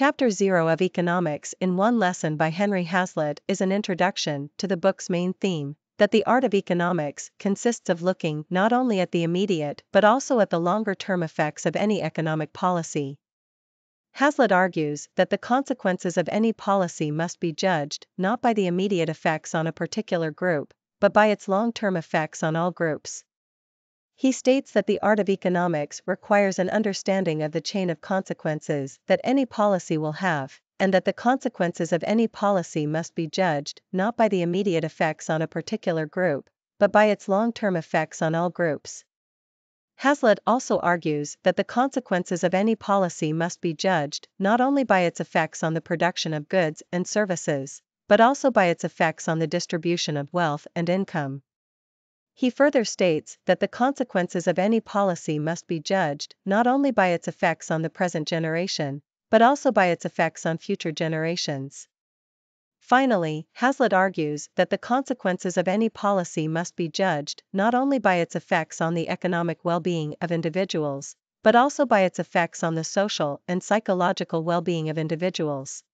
Chapter 0 of Economics in One Lesson by Henry Hazlitt is an introduction to the book's main theme that the art of economics consists of looking not only at the immediate but also at the longer term effects of any economic policy. Hazlitt argues that the consequences of any policy must be judged not by the immediate effects on a particular group, but by its long term effects on all groups. He states that the art of economics requires an understanding of the chain of consequences that any policy will have, and that the consequences of any policy must be judged not by the immediate effects on a particular group, but by its long term effects on all groups. Hazlitt also argues that the consequences of any policy must be judged not only by its effects on the production of goods and services, but also by its effects on the distribution of wealth and income. He further states that the consequences of any policy must be judged not only by its effects on the present generation, but also by its effects on future generations. Finally, Hazlitt argues that the consequences of any policy must be judged not only by its effects on the economic well being of individuals, but also by its effects on the social and psychological well being of individuals.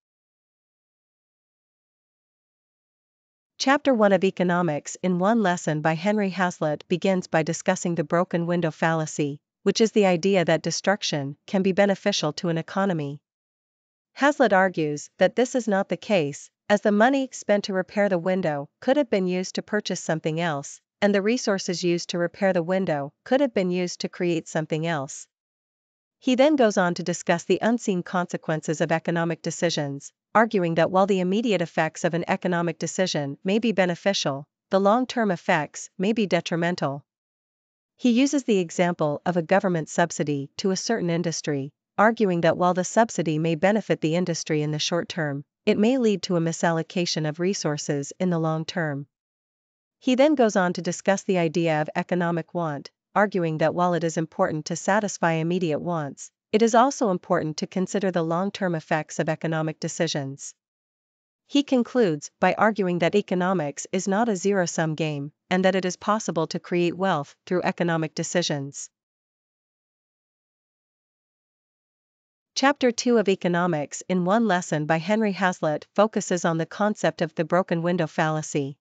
Chapter 1 of Economics in One Lesson by Henry Hazlitt begins by discussing the broken window fallacy, which is the idea that destruction can be beneficial to an economy. Hazlitt argues that this is not the case, as the money spent to repair the window could have been used to purchase something else, and the resources used to repair the window could have been used to create something else. He then goes on to discuss the unseen consequences of economic decisions, arguing that while the immediate effects of an economic decision may be beneficial, the long term effects may be detrimental. He uses the example of a government subsidy to a certain industry, arguing that while the subsidy may benefit the industry in the short term, it may lead to a misallocation of resources in the long term. He then goes on to discuss the idea of economic want, arguing that while it is important to satisfy immediate wants, it is also important to consider the long term effects of economic decisions. He concludes by arguing that economics is not a zero sum game, and that it is possible to create wealth through economic decisions. Chapter 2 of Economics in One Lesson by Henry Hazlitt focuses on the concept of the broken window fallacy.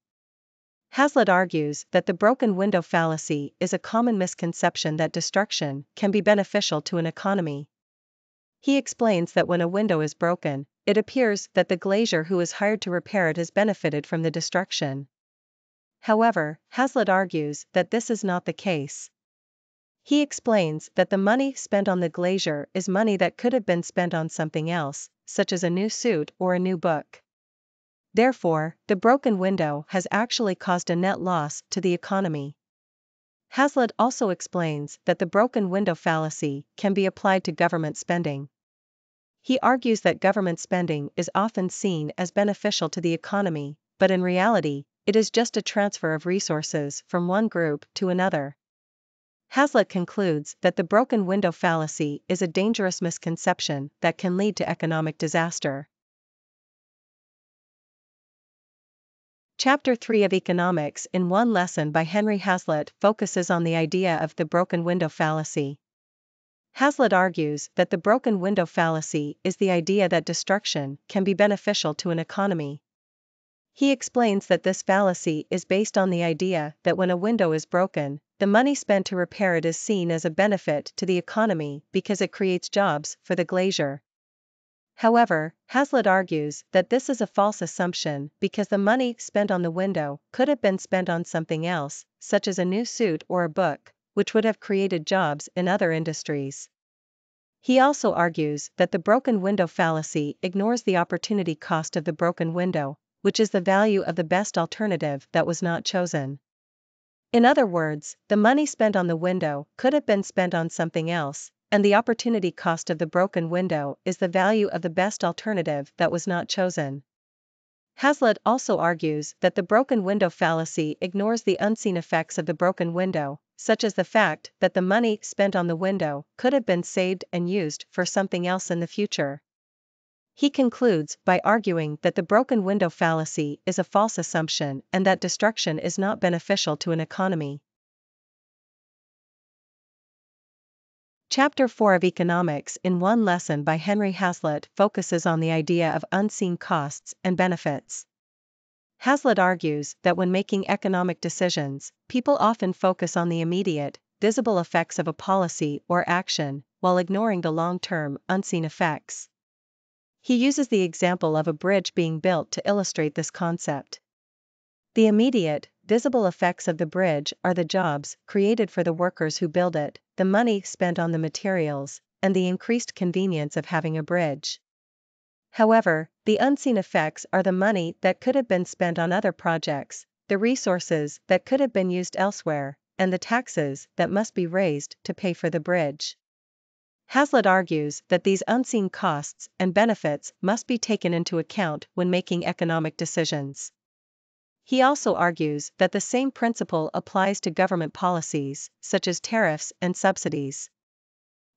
Hazlitt argues that the broken window fallacy is a common misconception that destruction can be beneficial to an economy. He explains that when a window is broken, it appears that the glazier who is hired to repair it has benefited from the destruction. However, Hazlitt argues that this is not the case. He explains that the money spent on the glazier is money that could have been spent on something else, such as a new suit or a new book. Therefore, the broken window has actually caused a net loss to the economy. Hazlitt also explains that the broken window fallacy can be applied to government spending. He argues that government spending is often seen as beneficial to the economy, but in reality, it is just a transfer of resources from one group to another. Hazlitt concludes that the broken window fallacy is a dangerous misconception that can lead to economic disaster. Chapter 3 of Economics in One Lesson by Henry Hazlitt focuses on the idea of the broken window fallacy. Hazlitt argues that the broken window fallacy is the idea that destruction can be beneficial to an economy. He explains that this fallacy is based on the idea that when a window is broken, the money spent to repair it is seen as a benefit to the economy because it creates jobs for the glazier. However, Hazlitt argues that this is a false assumption because the money spent on the window could have been spent on something else, such as a new suit or a book, which would have created jobs in other industries. He also argues that the broken window fallacy ignores the opportunity cost of the broken window, which is the value of the best alternative that was not chosen. In other words, the money spent on the window could have been spent on something else, and the opportunity cost of the broken window is the value of the best alternative that was not chosen. Hazlitt also argues that the broken window fallacy ignores the unseen effects of the broken window, such as the fact that the money spent on the window could have been saved and used for something else in the future. He concludes by arguing that the broken window fallacy is a false assumption and that destruction is not beneficial to an economy. Chapter 4 of Economics in One Lesson by Henry Hazlitt focuses on the idea of unseen costs and benefits. Hazlitt argues that when making economic decisions, people often focus on the immediate, visible effects of a policy or action, while ignoring the long term, unseen effects. He uses the example of a bridge being built to illustrate this concept. The immediate, visible effects of the bridge are the jobs created for the workers who build it, the money spent on the materials, and the increased convenience of having a bridge. However, the unseen effects are the money that could have been spent on other projects, the resources that could have been used elsewhere, and the taxes that must be raised to pay for the bridge. Hazlitt argues that these unseen costs and benefits must be taken into account when making economic decisions. He also argues that the same principle applies to government policies, such as tariffs and subsidies.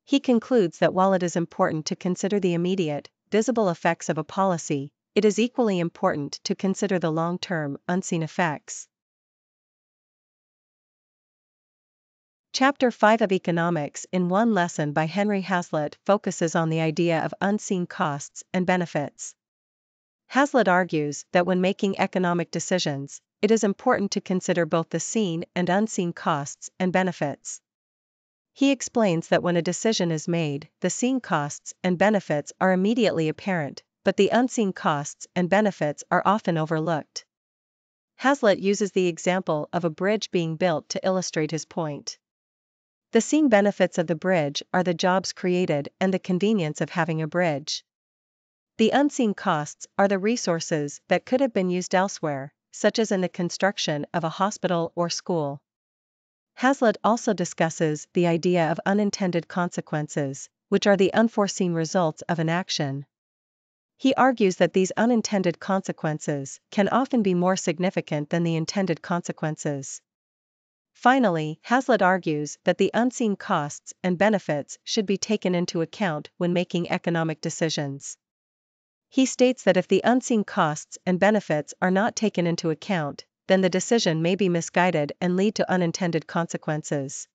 He concludes that while it is important to consider the immediate, visible effects of a policy, it is equally important to consider the long term, unseen effects. Chapter 5 of Economics in One Lesson by Henry Hazlitt focuses on the idea of unseen costs and benefits. Hazlitt argues that when making economic decisions, it is important to consider both the seen and unseen costs and benefits. He explains that when a decision is made, the seen costs and benefits are immediately apparent, but the unseen costs and benefits are often overlooked. Hazlitt uses the example of a bridge being built to illustrate his point. The seen benefits of the bridge are the jobs created and the convenience of having a bridge. The unseen costs are the resources that could have been used elsewhere, such as in the construction of a hospital or school. Hazlitt also discusses the idea of unintended consequences, which are the unforeseen results of an action. He argues that these unintended consequences can often be more significant than the intended consequences. Finally, Hazlitt argues that the unseen costs and benefits should be taken into account when making economic decisions. He states that if the unseen costs and benefits are not taken into account, then the decision may be misguided and lead to unintended consequences.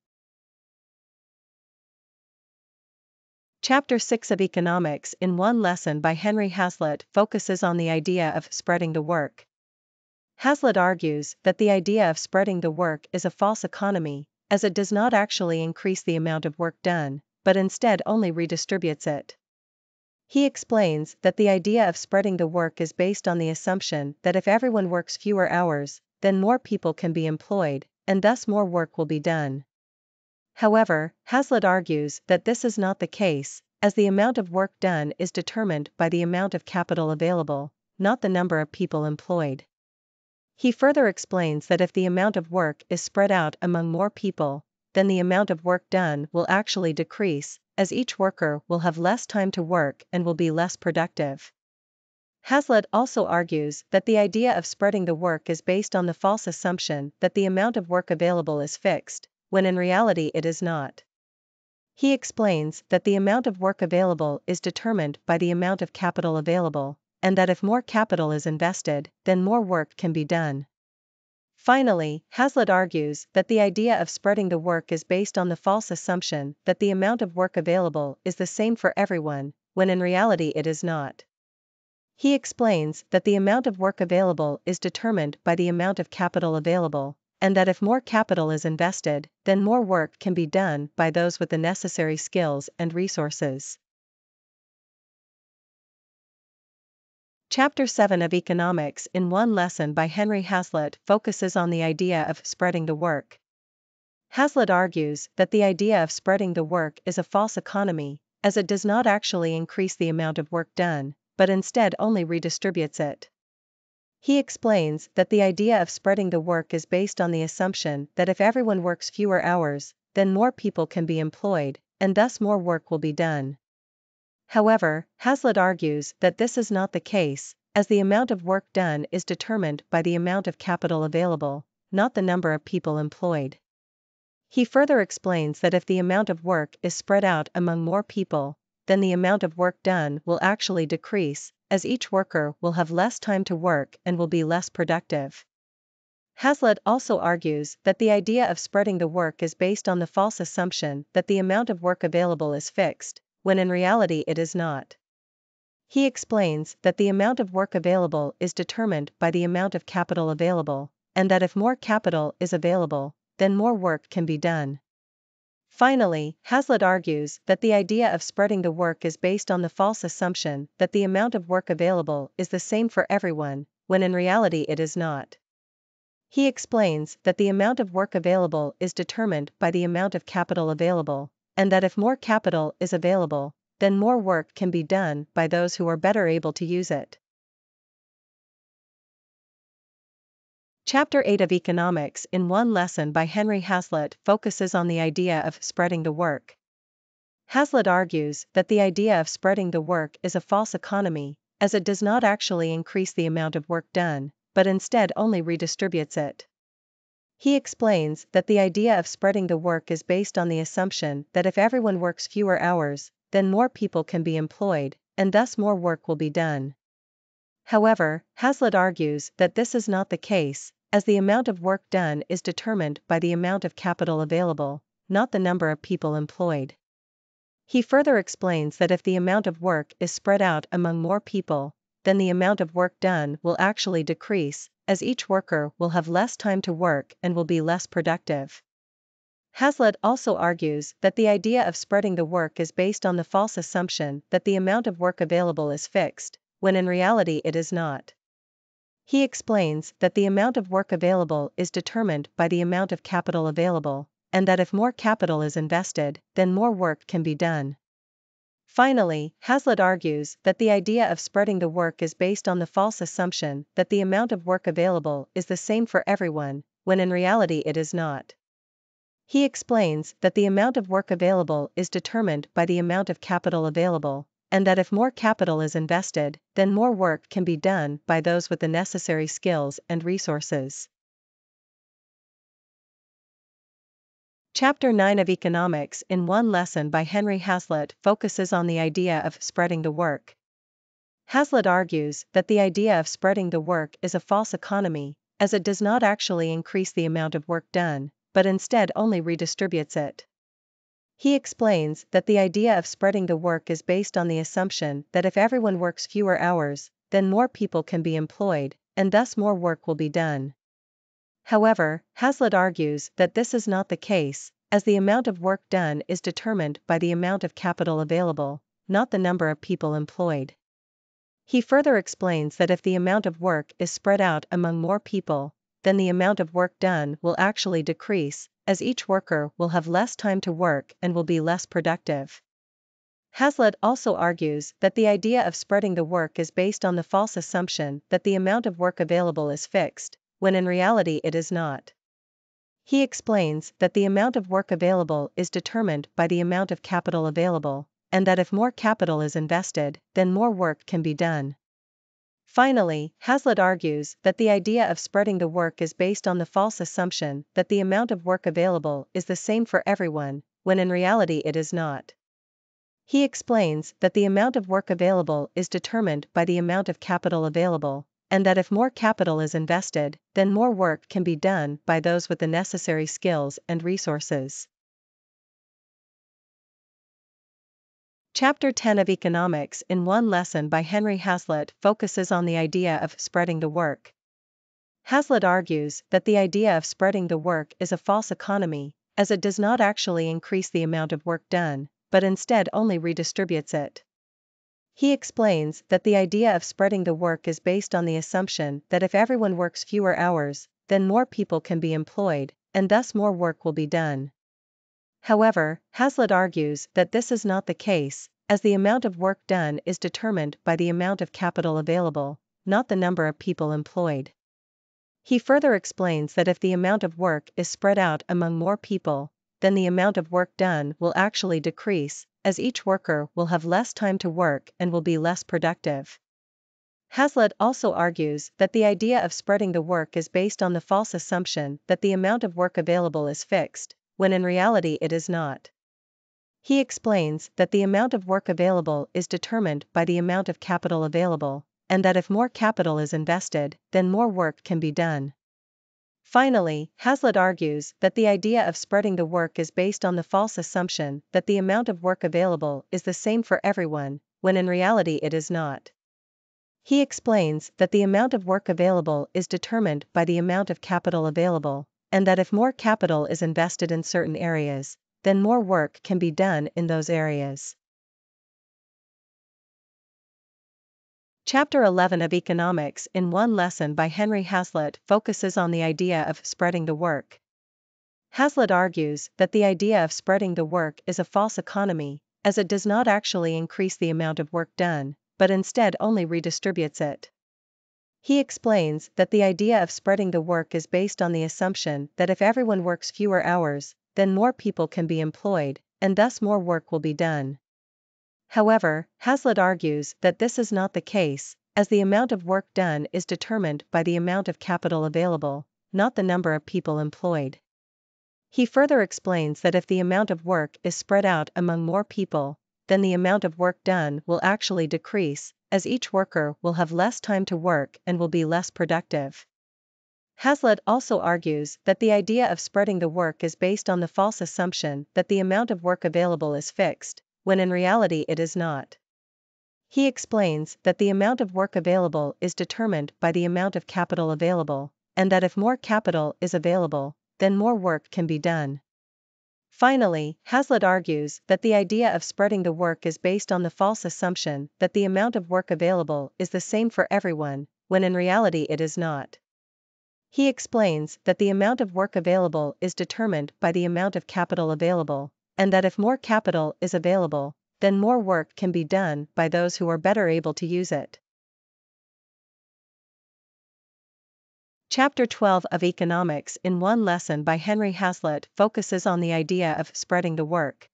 Chapter 6 of Economics in One Lesson by Henry Hazlitt focuses on the idea of spreading the work. Hazlitt argues that the idea of spreading the work is a false economy, as it does not actually increase the amount of work done, but instead only redistributes it. He explains that the idea of spreading the work is based on the assumption that if everyone works fewer hours, then more people can be employed, and thus more work will be done. However, Hazlitt argues that this is not the case, as the amount of work done is determined by the amount of capital available, not the number of people employed. He further explains that if the amount of work is spread out among more people, then the amount of work done will actually decrease, as each worker will have less time to work and will be less productive. Hazlitt also argues that the idea of spreading the work is based on the false assumption that the amount of work available is fixed, when in reality it is not. He explains that the amount of work available is determined by the amount of capital available, and that if more capital is invested, then more work can be done. Finally, Hazlitt argues that the idea of spreading the work is based on the false assumption that the amount of work available is the same for everyone, when in reality it is not. He explains that the amount of work available is determined by the amount of capital available, and that if more capital is invested, then more work can be done by those with the necessary skills and resources. Chapter 7 of Economics in One Lesson by Henry Hazlitt focuses on the idea of spreading the work. Hazlitt argues that the idea of spreading the work is a false economy, as it does not actually increase the amount of work done, but instead only redistributes it. He explains that the idea of spreading the work is based on the assumption that if everyone works fewer hours, then more people can be employed, and thus more work will be done. However, Hazlitt argues that this is not the case, as the amount of work done is determined by the amount of capital available, not the number of people employed. He further explains that if the amount of work is spread out among more people, then the amount of work done will actually decrease, as each worker will have less time to work and will be less productive. Hazlitt also argues that the idea of spreading the work is based on the false assumption that the amount of work available is fixed, when in reality it is not. He explains that the amount of work available is determined by the amount of capital available, and that if more capital is available, then more work can be done. Finally, Hazlitt argues that the idea of spreading the work is based on the false assumption that the amount of work available is the same for everyone, when in reality it is not. He explains that the amount of work available is determined by the amount of capital available, and that if more capital is available, then more work can be done by those who are better able to use it. Chapter 8 of Economics in One Lesson by Henry Hazlitt focuses on the idea of spreading the work. Hazlitt argues that the idea of spreading the work is a false economy, as it does not actually increase the amount of work done, but instead only redistributes it. He explains that the idea of spreading the work is based on the assumption that if everyone works fewer hours, then more people can be employed, and thus more work will be done. However, Hazlitt argues that this is not the case, as the amount of work done is determined by the amount of capital available, not the number of people employed. He further explains that if the amount of work is spread out among more people, then the amount of work done will actually decrease, as each worker will have less time to work and will be less productive. Hazlitt also argues that the idea of spreading the work is based on the false assumption that the amount of work available is fixed, when in reality it is not. He explains that the amount of work available is determined by the amount of capital available, and that if more capital is invested, then more work can be done. Finally, Hazlitt argues that the idea of spreading the work is based on the false assumption that the amount of work available is the same for everyone, when in reality it is not. He explains that the amount of work available is determined by the amount of capital available, and that if more capital is invested, then more work can be done by those with the necessary skills and resources. Chapter 9 of Economics in One Lesson by Henry Hazlitt focuses on the idea of spreading the work. Hazlitt argues that the idea of spreading the work is a false economy, as it does not actually increase the amount of work done, but instead only redistributes it. He explains that the idea of spreading the work is based on the assumption that if everyone works fewer hours, then more people can be employed, and thus more work will be done. However, Hazlitt argues that this is not the case, as the amount of work done is determined by the amount of capital available, not the number of people employed. He further explains that if the amount of work is spread out among more people, then the amount of work done will actually decrease, as each worker will have less time to work and will be less productive. Hazlitt also argues that the idea of spreading the work is based on the false assumption that the amount of work available is fixed, when in reality it is not. He explains that the amount of work available is determined by the amount of capital available, and that if more capital is invested, then more work can be done. Finally, Hazlitt argues that the idea of spreading the work is based on the false assumption that the amount of work available is the same for everyone, when in reality it is not. He explains that the amount of work available is determined by the amount of capital available, and that if more capital is invested, then more work can be done by those with the necessary skills and resources. Chapter 10 of Economics in One Lesson by Henry Hazlitt focuses on the idea of spreading the work. Hazlitt argues that the idea of spreading the work is a false economy, as it does not actually increase the amount of work done, but instead only redistributes it. He explains that the idea of spreading the work is based on the assumption that if everyone works fewer hours, then more people can be employed, and thus more work will be done. However, Hazlitt argues that this is not the case, as the amount of work done is determined by the amount of capital available, not the number of people employed. He further explains that if the amount of work is spread out among more people, then the amount of work done will actually decrease, as each worker will have less time to work and will be less productive. Hazlitt also argues that the idea of spreading the work is based on the false assumption that the amount of work available is fixed, when in reality it is not. He explains that the amount of work available is determined by the amount of capital available, and that if more capital is invested, then more work can be done. Finally, Hazlitt argues that the idea of spreading the work is based on the false assumption that the amount of work available is the same for everyone, when in reality it is not. He explains that the amount of work available is determined by the amount of capital available, and that if more capital is invested in certain areas, then more work can be done in those areas. Chapter 11 of Economics in One Lesson by Henry Hazlitt focuses on the idea of spreading the work. Hazlitt argues that the idea of spreading the work is a false economy, as it does not actually increase the amount of work done, but instead only redistributes it. He explains that the idea of spreading the work is based on the assumption that if everyone works fewer hours, then more people can be employed, and thus more work will be done. However, Hazlitt argues that this is not the case, as the amount of work done is determined by the amount of capital available, not the number of people employed. He further explains that if the amount of work is spread out among more people, then the amount of work done will actually decrease, as each worker will have less time to work and will be less productive. Hazlitt also argues that the idea of spreading the work is based on the false assumption that the amount of work available is fixed, when in reality it is not. He explains that the amount of work available is determined by the amount of capital available, and that if more capital is available, then more work can be done. Finally, Hazlitt argues that the idea of spreading the work is based on the false assumption that the amount of work available is the same for everyone, when in reality it is not. He explains that the amount of work available is determined by the amount of capital available, and that if more capital is available, then more work can be done by those who are better able to use it. Chapter 12 of Economics in One Lesson by Henry Hazlitt focuses on the idea of spreading the work.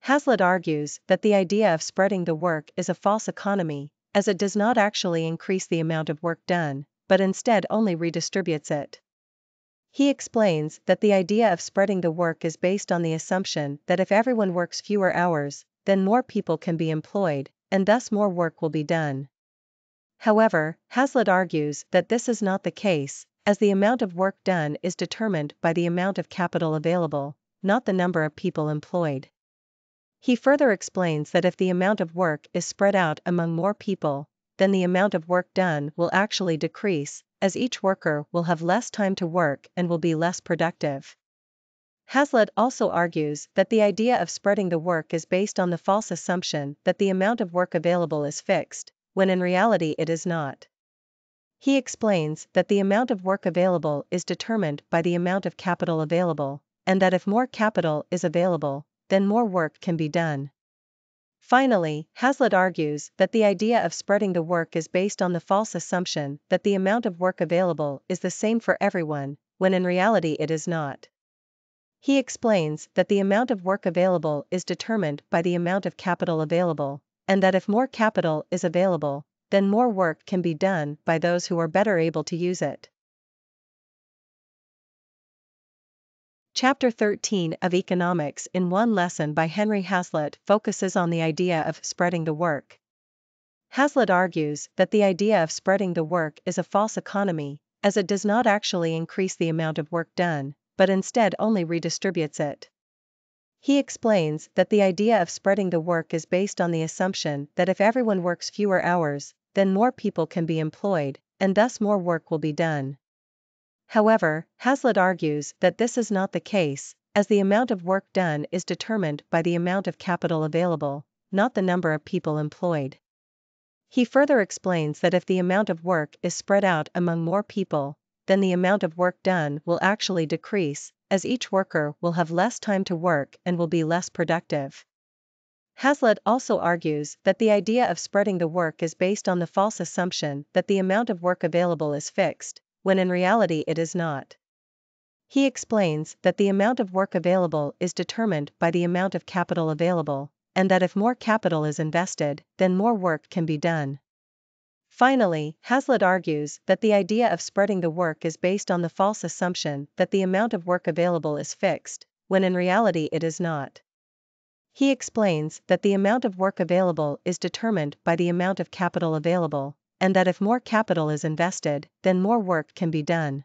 Hazlitt argues that the idea of spreading the work is a false economy, as it does not actually increase the amount of work done, but instead only redistributes it. He explains that the idea of spreading the work is based on the assumption that if everyone works fewer hours, then more people can be employed, and thus more work will be done. However, Hazlitt argues that this is not the case, as the amount of work done is determined by the amount of capital available, not the number of people employed. He further explains that if the amount of work is spread out among more people, then the amount of work done will actually decrease, as each worker will have less time to work and will be less productive. Hazlitt also argues that the idea of spreading the work is based on the false assumption that the amount of work available is fixed, when in reality it is not. He explains that the amount of work available is determined by the amount of capital available, and that if more capital is available, then more work can be done. Finally, Hazlitt argues that the idea of spreading the work is based on the false assumption that the amount of work available is the same for everyone, when in reality it is not. He explains that the amount of work available is determined by the amount of capital available, and that if more capital is available, then more work can be done by those who are better able to use it. Chapter 13 of Economics in One Lesson by Henry Hazlitt focuses on the idea of spreading the work. Hazlitt argues that the idea of spreading the work is a false economy, as it does not actually increase the amount of work done, but instead only redistributes it. He explains that the idea of spreading the work is based on the assumption that if everyone works fewer hours, then more people can be employed, and thus more work will be done. However, Hazlitt argues that this is not the case, as the amount of work done is determined by the amount of capital available, not the number of people employed. He further explains that if the amount of work is spread out among more people, then the amount of work done will actually decrease, as each worker will have less time to work and will be less productive. Hazlitt also argues that the idea of spreading the work is based on the false assumption that the amount of work available is fixed, when in reality it is not. He explains that the amount of work available is determined by the amount of capital available, and that if more capital is invested, then more work can be done. Finally, Hazlitt argues that the idea of spreading the work is based on the false assumption that the amount of work available is fixed, when in reality it is not. He explains that the amount of work available is determined by the amount of capital available, and that if more capital is invested, then more work can be done.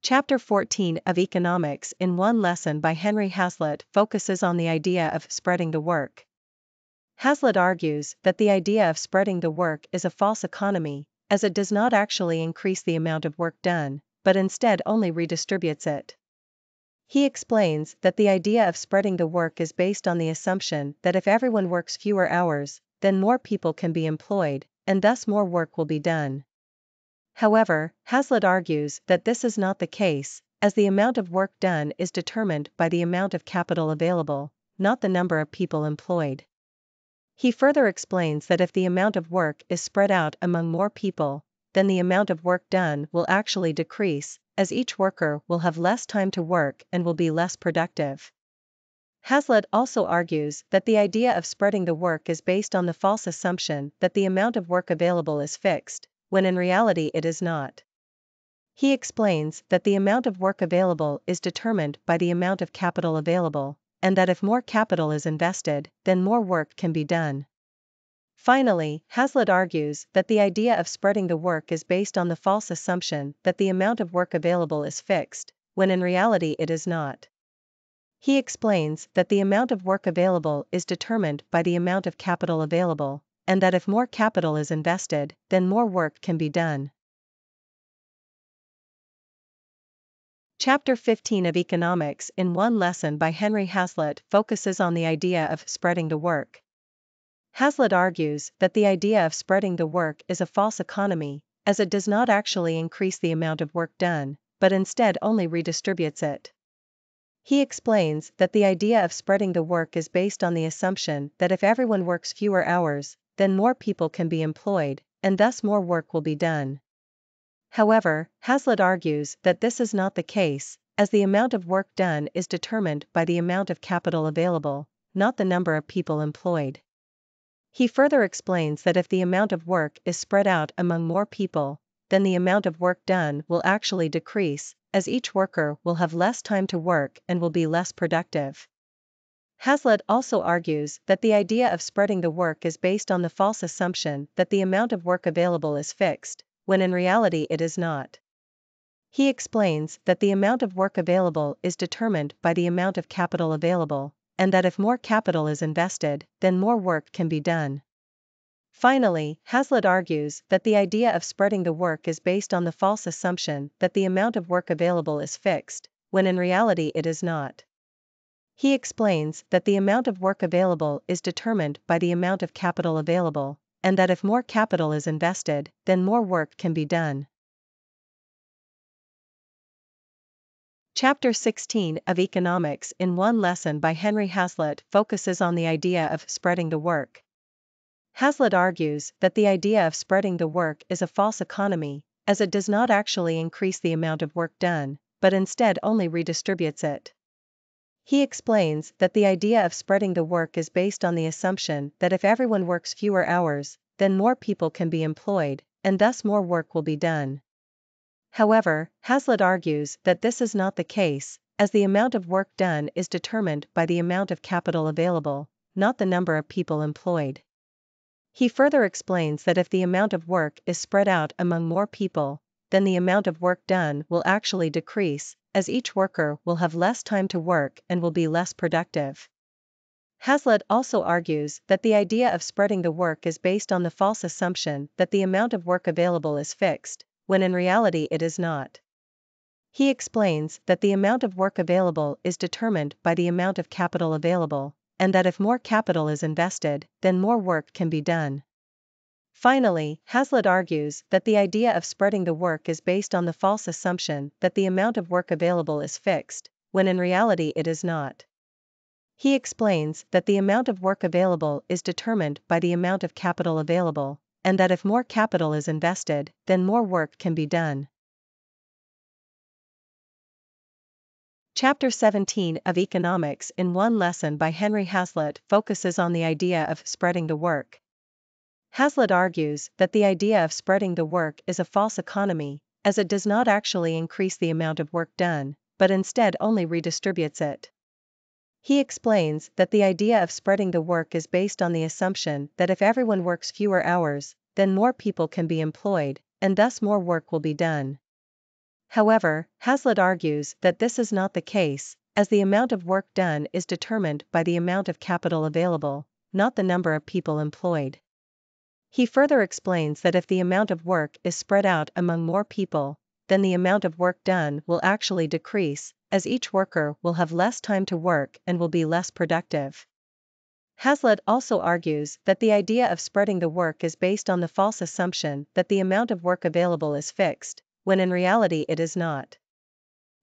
Chapter 14 of Economics in One Lesson by Henry Hazlitt focuses on the idea of spreading the work. Hazlitt argues that the idea of spreading the work is a false economy, as it does not actually increase the amount of work done, but instead only redistributes it. He explains that the idea of spreading the work is based on the assumption that if everyone works fewer hours, then more people can be employed, and thus more work will be done. However, Hazlitt argues that this is not the case, as the amount of work done is determined by the amount of capital available, not the number of people employed. He further explains that if the amount of work is spread out among more people, then the amount of work done will actually decrease, as each worker will have less time to work and will be less productive. Hazlitt also argues that the idea of spreading the work is based on the false assumption that the amount of work available is fixed, when in reality it is not. He explains that the amount of work available is determined by the amount of capital available, and that if more capital is invested, then more work can be done. Finally, Hazlitt argues that the idea of spreading the work is based on the false assumption that the amount of work available is fixed, when in reality it is not. He explains that the amount of work available is determined by the amount of capital available, and that if more capital is invested, then more work can be done. Chapter 15 of Economics in One Lesson by Henry Hazlitt focuses on the idea of spreading the work. Hazlitt argues that the idea of spreading the work is a false economy, as it does not actually increase the amount of work done, but instead only redistributes it. He explains that the idea of spreading the work is based on the assumption that if everyone works fewer hours, then more people can be employed, and thus more work will be done. However, Hazlitt argues that this is not the case, as the amount of work done is determined by the amount of capital available, not the number of people employed. He further explains that if the amount of work is spread out among more people, then the amount of work done will actually decrease, as each worker will have less time to work and will be less productive. Hazlitt also argues that the idea of spreading the work is based on the false assumption that the amount of work available is fixed, when in reality it is not. He explains that the amount of work available is determined by the amount of capital available, and that if more capital is invested, then more work can be done. Finally, Hazlitt argues that the idea of spreading the work is based on the false assumption that the amount of work available is fixed, when in reality it is not. He explains that the amount of work available is determined by the amount of capital available, and that if more capital is invested, then more work can be done. Chapter 16 of Economics in One Lesson by Henry Hazlitt focuses on the idea of spreading the work. Hazlitt argues that the idea of spreading the work is a false economy, as it does not actually increase the amount of work done, but instead only redistributes it. He explains that the idea of spreading the work is based on the assumption that if everyone works fewer hours, then more people can be employed, and thus more work will be done. However, Hazlitt argues that this is not the case, as the amount of work done is determined by the amount of capital available, not the number of people employed. He further explains that if the amount of work is spread out among more people, then the amount of work done will actually decrease, as each worker will have less time to work and will be less productive. Hazlitt also argues that the idea of spreading the work is based on the false assumption that the amount of work available is fixed, when in reality it is not. He explains that the amount of work available is determined by the amount of capital available, and that if more capital is invested, then more work can be done. Finally, Hazlitt argues that the idea of spreading the work is based on the false assumption that the amount of work available is fixed, when in reality it is not. He explains that the amount of work available is determined by the amount of capital available, and that if more capital is invested, then more work can be done. Chapter 17 of Economics in One Lesson by Henry Hazlitt focuses on the idea of spreading the work. Hazlitt argues that the idea of spreading the work is a false economy, as it does not actually increase the amount of work done, but instead only redistributes it. He explains that the idea of spreading the work is based on the assumption that if everyone works fewer hours, then more people can be employed, and thus more work will be done. However, Hazlitt argues that this is not the case, as the amount of work done is determined by the amount of capital available, not the number of people employed. He further explains that if the amount of work is spread out among more people, then the amount of work done will actually decrease, as each worker will have less time to work and will be less productive. Hazlitt also argues that the idea of spreading the work is based on the false assumption that the amount of work available is fixed, when in reality it is not.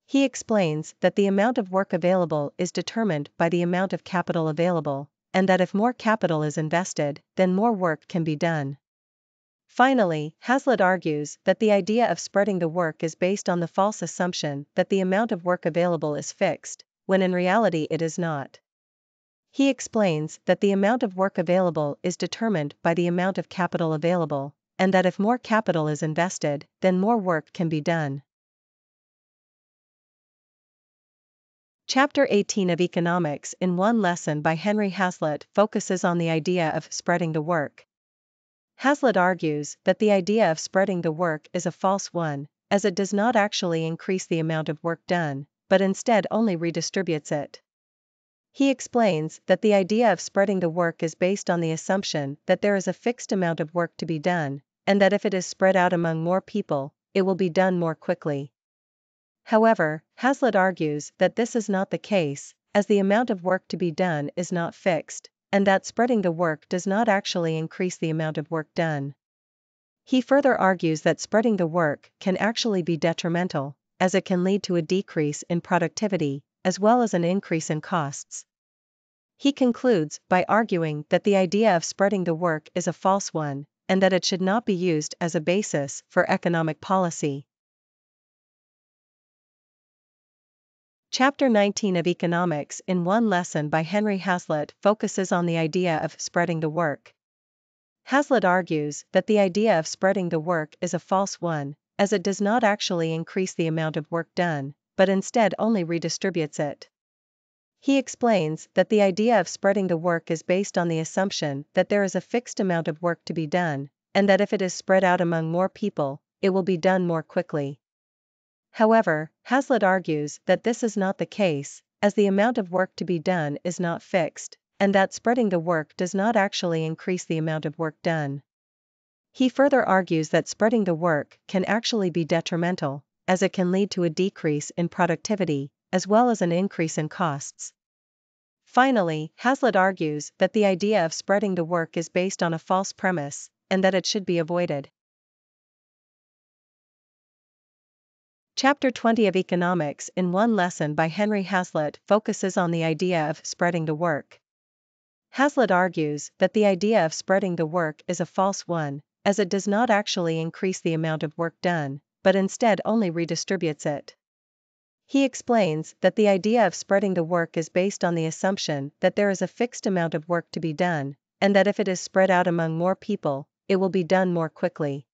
He explains that the amount of work available is determined by the amount of capital available, and that if more capital is invested, then more work can be done. Finally, Hazlitt argues that the idea of spreading the work is based on the false assumption that the amount of work available is fixed, when in reality it is not. He explains that the amount of work available is determined by the amount of capital available, and that if more capital is invested, then more work can be done. Chapter 18 of Economics in One Lesson by Henry Hazlitt focuses on the idea of spreading the work. Hazlitt argues that the idea of spreading the work is a false one, as it does not actually increase the amount of work done, but instead only redistributes it. He explains that the idea of spreading the work is based on the assumption that there is a fixed amount of work to be done, and that if it is spread out among more people, it will be done more quickly. However, Hazlitt argues that this is not the case, as the amount of work to be done is not fixed, and that spreading the work does not actually increase the amount of work done. He further argues that spreading the work can actually be detrimental, as it can lead to a decrease in productivity, as well as an increase in costs. He concludes by arguing that the idea of spreading the work is a false one, and that it should not be used as a basis for economic policy. Chapter 19 of Economics in One Lesson by Henry Hazlitt focuses on the idea of spreading the work. Hazlitt argues that the idea of spreading the work is a false one, as it does not actually increase the amount of work done, but instead only redistributes it. He explains that the idea of spreading the work is based on the assumption that there is a fixed amount of work to be done, and that if it is spread out among more people, it will be done more quickly. However, Hazlitt argues that this is not the case, as the amount of work to be done is not fixed, and that spreading the work does not actually increase the amount of work done. He further argues that spreading the work can actually be detrimental, as it can lead to a decrease in productivity, as well as an increase in costs. Finally, Hazlitt argues that the idea of spreading the work is based on a false premise, and that it should be avoided. Chapter 20 of Economics in One Lesson by Henry Hazlitt focuses on the idea of spreading the work. Hazlitt argues that the idea of spreading the work is a false one, as it does not actually increase the amount of work done, but instead only redistributes it. He explains that the idea of spreading the work is based on the assumption that there is a fixed amount of work to be done, and that if it is spread out among more people, it will be done more quickly.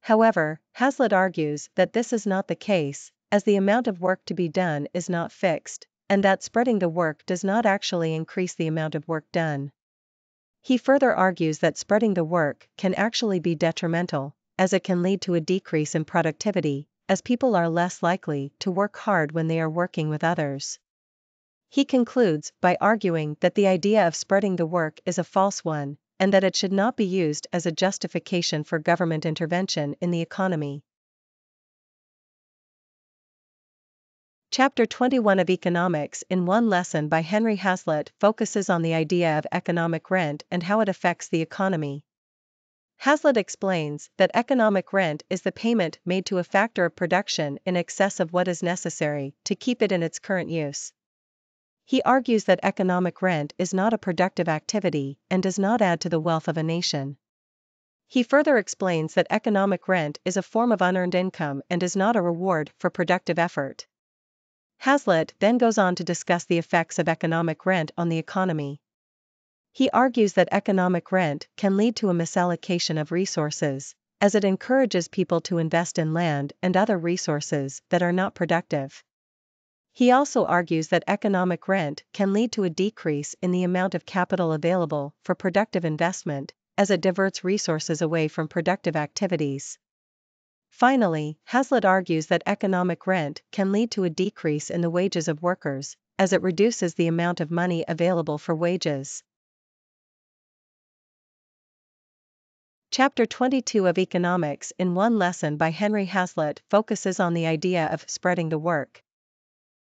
However, Hazlitt argues that this is not the case, as the amount of work to be done is not fixed, and that spreading the work does not actually increase the amount of work done. He further argues that spreading the work can actually be detrimental, as it can lead to a decrease in productivity, as people are less likely to work hard when they are working with others. He concludes by arguing that the idea of spreading the work is a false one, and that it should not be used as a justification for government intervention in the economy. Chapter 21 of Economics in One Lesson by Henry Hazlitt focuses on the idea of economic rent and how it affects the economy. Hazlitt explains that economic rent is the payment made to a factor of production in excess of what is necessary to keep it in its current use. He argues that economic rent is not a productive activity and does not add to the wealth of a nation. He further explains that economic rent is a form of unearned income and is not a reward for productive effort. Hazlitt then goes on to discuss the effects of economic rent on the economy. He argues that economic rent can lead to a misallocation of resources, as it encourages people to invest in land and other resources that are not productive. He also argues that economic rent can lead to a decrease in the amount of capital available for productive investment, as it diverts resources away from productive activities. Finally, Hazlitt argues that economic rent can lead to a decrease in the wages of workers, as it reduces the amount of money available for wages. Chapter 22 of Economics in One Lesson by Henry Hazlitt focuses on the idea of spreading the work.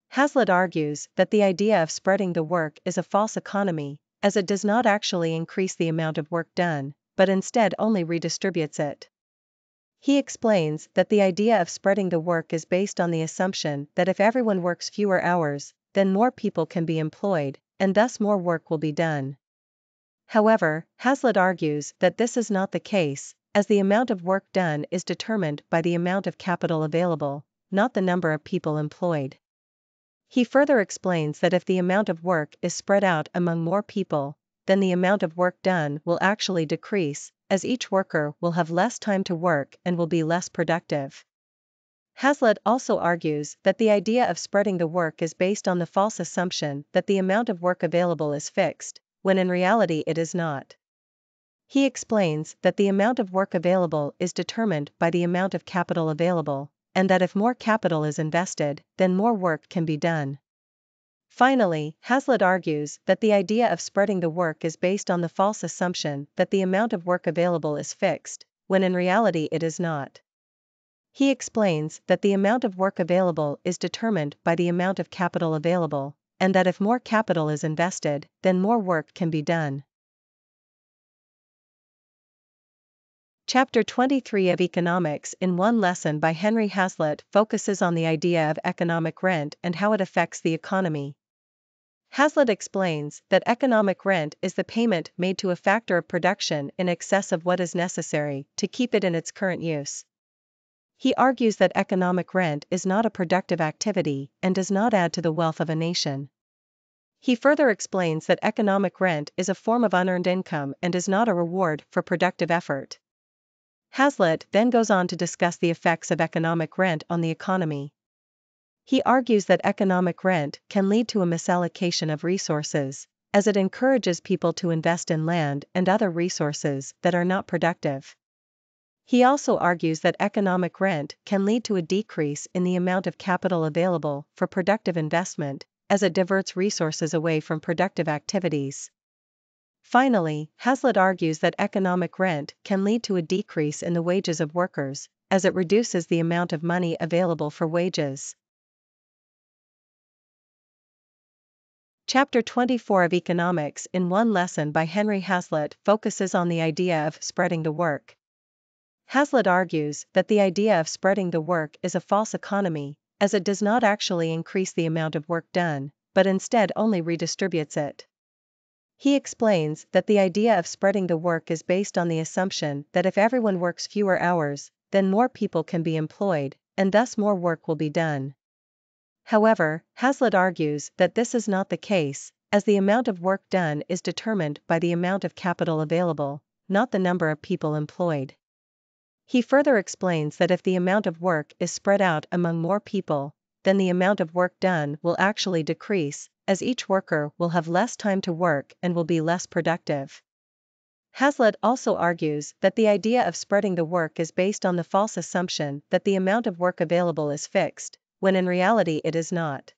Hazlitt argues that the idea of spreading the work is a false economy, as it does not actually increase the amount of work done, but instead only redistributes it. He explains that the idea of spreading the work is based on the assumption that if everyone works fewer hours, then more people can be employed, and thus more work will be done. However, Hazlitt argues that this is not the case, as the amount of work done is determined by the amount of capital available, not the number of people employed. He further explains that if the amount of work is spread out among more people, then the amount of work done will actually decrease, as each worker will have less time to work and will be less productive. Hazlitt also argues that the idea of spreading the work is based on the false assumption that the amount of work available is fixed, when in reality it is not. He explains that the amount of work available is determined by the amount of capital available, and that if more capital is invested, then more work can be done. Finally, Hazlitt argues that the idea of spreading the work is based on the false assumption that the amount of work available is fixed, when in reality it is not. He explains that the amount of work available is determined by the amount of capital available, and that if more capital is invested, then more work can be done. Chapter 23 of Economics in One Lesson by Henry Hazlitt focuses on the idea of economic rent and how it affects the economy. Hazlitt explains that economic rent is the payment made to a factor of production in excess of what is necessary to keep it in its current use. He argues that economic rent is not a productive activity and does not add to the wealth of a nation. He further explains that economic rent is a form of unearned income and is not a reward for productive effort. Hazlitt then goes on to discuss the effects of economic rent on the economy. He argues that economic rent can lead to a misallocation of resources, as it encourages people to invest in land and other resources that are not productive. He also argues that economic rent can lead to a decrease in the amount of capital available for productive investment, as it diverts resources away from productive activities. Finally, Hazlitt argues that economic rent can lead to a decrease in the wages of workers, as it reduces the amount of money available for wages. Chapter 24 of Economics in One Lesson by Henry Hazlitt focuses on the idea of spreading the work. Hazlitt argues that the idea of spreading the work is a false economy, as it does not actually increase the amount of work done, but instead only redistributes it. He explains that the idea of spreading the work is based on the assumption that if everyone works fewer hours, then more people can be employed, and thus more work will be done. However, Hazlitt argues that this is not the case, as the amount of work done is determined by the amount of capital available, not the number of people employed. He further explains that if the amount of work is spread out among more people, then the amount of work done will actually decrease, as each worker will have less time to work and will be less productive. Hazlitt also argues that the idea of spreading the work is based on the false assumption that the amount of work available is fixed, when in reality it is not.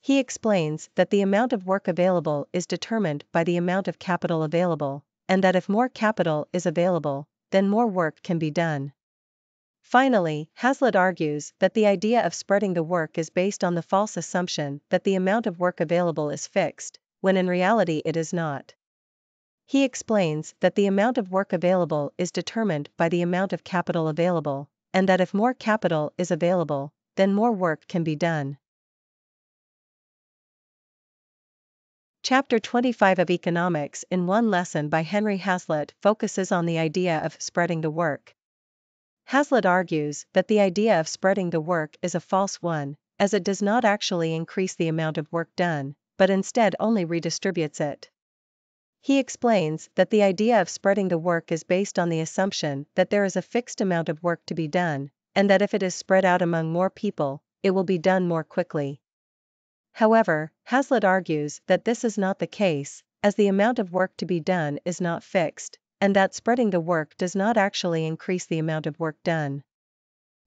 He explains that the amount of work available is determined by the amount of capital available, and that if more capital is available, then more work can be done. Finally, Hazlitt argues that the idea of spreading the work is based on the false assumption that the amount of work available is fixed, when in reality it is not. He explains that the amount of work available is determined by the amount of capital available, and that if more capital is available, then more work can be done. Chapter 25 of Economics in One Lesson by Henry Hazlitt focuses on the idea of spreading the work. Hazlitt argues that the idea of spreading the work is a false one, as it does not actually increase the amount of work done, but instead only redistributes it. He explains that the idea of spreading the work is based on the assumption that there is a fixed amount of work to be done, and that if it is spread out among more people, it will be done more quickly. However, Hazlitt argues that this is not the case, as the amount of work to be done is not fixed, and that spreading the work does not actually increase the amount of work done.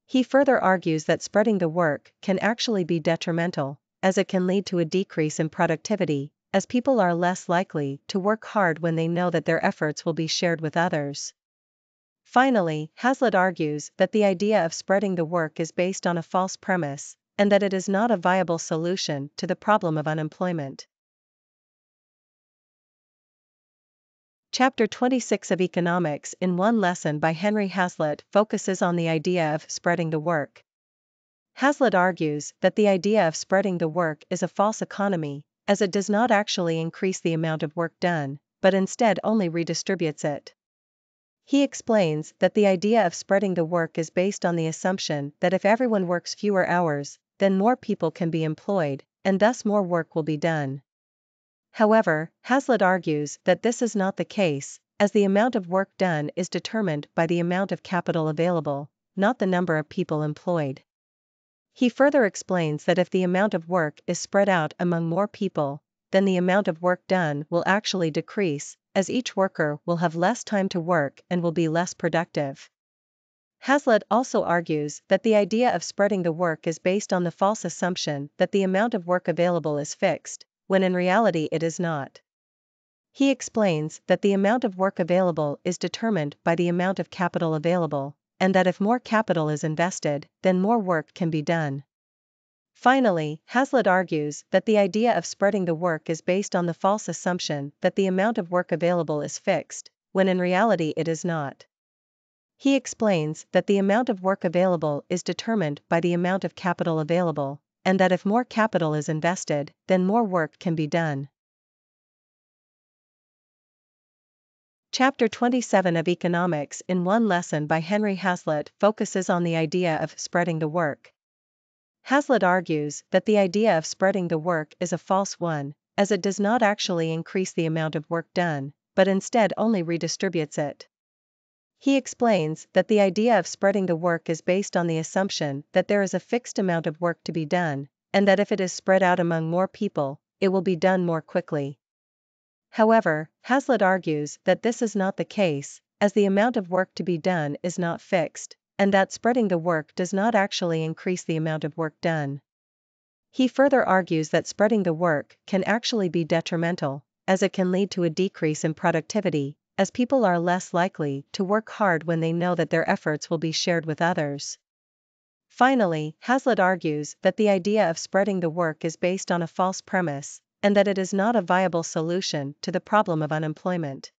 He further argues that spreading the work can actually be detrimental, as it can lead to a decrease in productivity, as people are less likely to work hard when they know that their efforts will be shared with others. Finally, Hazlitt argues that the idea of spreading the work is based on a false premise, and that it is not a viable solution to the problem of unemployment. Chapter 26 of Economics in One Lesson by Henry Hazlitt focuses on the idea of spreading the work. Hazlitt argues that the idea of spreading the work is a false economy, as it does not actually increase the amount of work done, but instead only redistributes it. He explains that the idea of spreading the work is based on the assumption that if everyone works fewer hours, then more people can be employed, and thus more work will be done. However, Hazlitt argues that this is not the case, as the amount of work done is determined by the amount of capital available, not the number of people employed. He further explains that if the amount of work is spread out among more people, then the amount of work done will actually decrease, as each worker will have less time to work and will be less productive. Hazlitt also argues that the idea of spreading the work is based on the false assumption that the amount of work available is fixed, when in reality it is not. He explains that the amount of work available is determined by the amount of capital available, and that if more capital is invested, then more work can be done. Finally, Hazlitt argues that the idea of spreading the work is based on the false assumption that the amount of work available is fixed, when in reality it is not. He explains that the amount of work available is determined by the amount of capital available, and that if more capital is invested, then more work can be done. Chapter 27 of Economics in One Lesson by Henry Hazlitt focuses on the idea of spreading the work. Hazlitt argues that the idea of spreading the work is a false one, as it does not actually increase the amount of work done, but instead only redistributes it. He explains that the idea of spreading the work is based on the assumption that there is a fixed amount of work to be done, and that if it is spread out among more people, it will be done more quickly. However, Hazlitt argues that this is not the case, as the amount of work to be done is not fixed, and that spreading the work does not actually increase the amount of work done. He further argues that spreading the work can actually be detrimental, as it can lead to a decrease in productivity, as people are less likely to work hard when they know that their efforts will be shared with others. Finally, Hazlitt argues that the idea of spreading the work is based on a false premise, and that it is not a viable solution to the problem of unemployment.